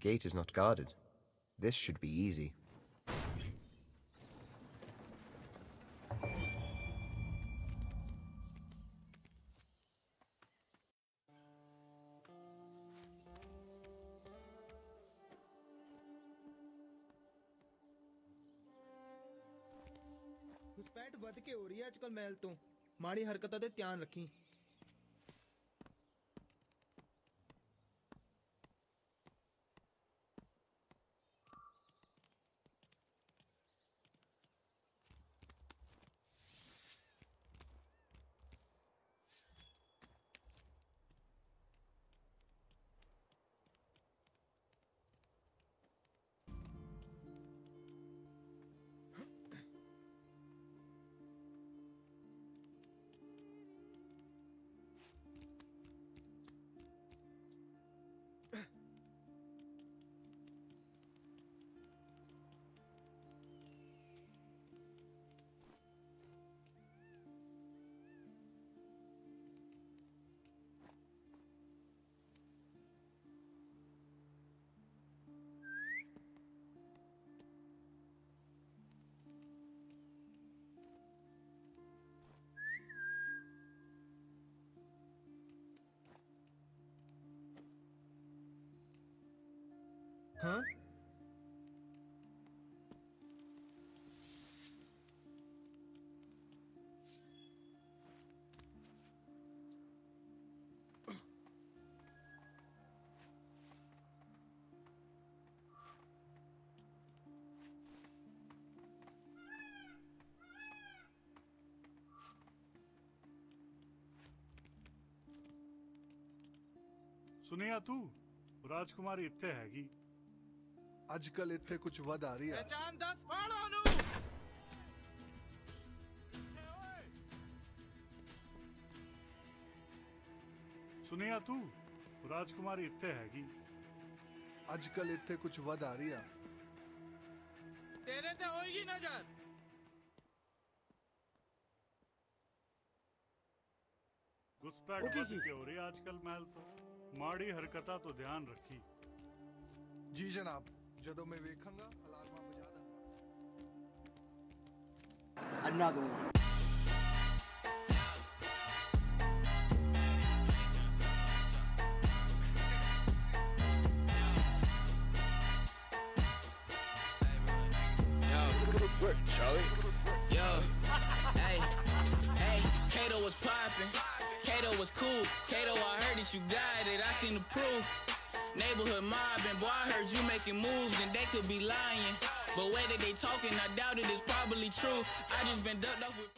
gate is not guarded. This should be easy. घुसपैठ वध के हो रही है आजकल महल तो माड़ी हरकतों ते ध्यान Huh? सुनिया तू राजकुमारी इतने हैगी ਅੱਜ ਕੱਲ ਇੱਥੇ ਕੁਝ ਵਧ ਆ ਰਹੀ ਹੈ ਪਹਿਚਾਨ ਦੱਸ ਫਾੜੋ ਨੂੰ ਸੁਨਿਆ ਤੂੰ ਰਾਜਕੁਮਾਰੀ ਇੱਥੇ ਹੈਗੀ ਅੱਜ ਕੱਲ ਇੱਥੇ ਕੁਝ ਵਧ ਆ ਰਹੀ ਹੈ ਤੇਰੇ ਤੇ ਹੋਏਗੀ ਨਜ਼ਰ ਗੁਸਪੈਠ ਉਹ ਕੀ ਵੱਧ ਸੀ? ਕੇ ਹੋ ਰਹੀ ਅੱਜ ਕੱਲ ਮਹਿਲ ਤੋਂ ਮਾੜੀ ਹਰਕਤਾਂ ਤੋਂ ਧਿਆਨ ਰੱਖੀ ਜੀ ਜਨਾਬ ਜਦੋਂ ਮੈਂ ਵੇਖਾਂਗਾ ਅਲਾਰਮਾਂ ਵਜਾ ਦਾਂਗਾ Another one. Good work, Charlie. Yo, hey, hey, Kato was popping. Kato was cool. Kato, I heard that you got it. I seen the proof. Neighborhood mobbing, boy, I heard you making moves and they could be lying. But that they talking, I doubt it is probably true. I just been ducked off with.